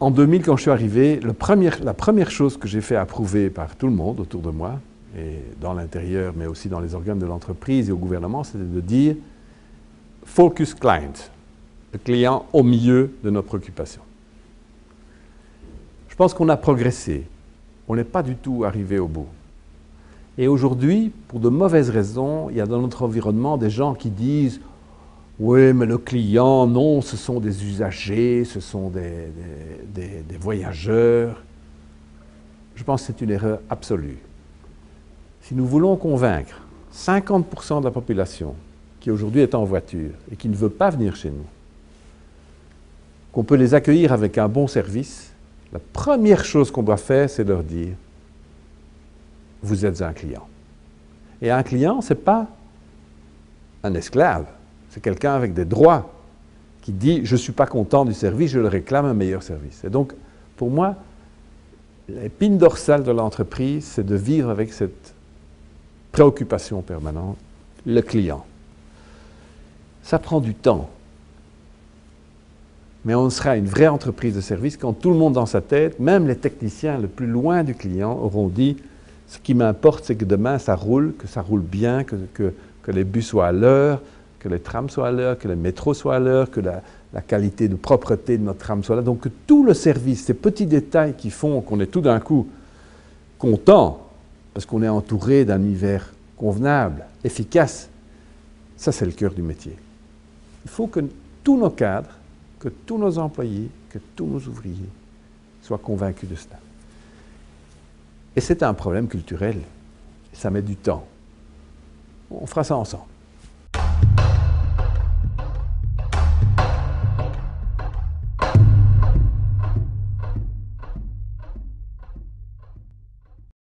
en 2000, quand je suis arrivé, la première chose que j'ai fait approuver par tout le monde autour de moi, et dans l'intérieur, mais aussi dans les organes de l'entreprise et au gouvernement, c'était de dire focus client, le client au milieu de nos préoccupations. Je pense qu'on a progressé. On n'est pas du tout arrivé au bout. Et aujourd'hui, pour de mauvaises raisons, il y a dans notre environnement des gens qui disent oui, mais le client, non, ce sont des usagers, ce sont des, des, voyageurs. Je pense que c'est une erreur absolue. Si nous voulons convaincre 50% de la population qui aujourd'hui est en voiture et qui ne veut pas venir chez nous, qu'on peut les accueillir avec un bon service, la première chose qu'on doit faire, c'est leur dire, vous êtes un client. Et un client, ce n'est pas un esclave. C'est quelqu'un avec des droits qui dit je ne suis pas content du service, je le réclame un meilleur service. Et donc, pour moi, l'épine dorsale de l'entreprise, c'est de vivre avec cette préoccupation permanente, le client. Ça prend du temps. Mais on sera une vraie entreprise de service quand tout le monde dans sa tête, même les techniciens le plus loin du client, auront dit ce qui m'importe, c'est que demain ça roule, que ça roule bien, que, que les bus soient à l'heure, que les trams soient à l'heure, que les métros soient à l'heure, que la, qualité de propreté de notre tram soit là. Donc que tout le service, ces petits détails qui font qu'on est tout d'un coup content, parce qu'on est entouré d'un hiver convenable, efficace, ça c'est le cœur du métier. Il faut que tous nos cadres, que tous nos employés, que tous nos ouvriers soient convaincus de cela. Et c'est un problème culturel. Ça met du temps. On fera ça ensemble.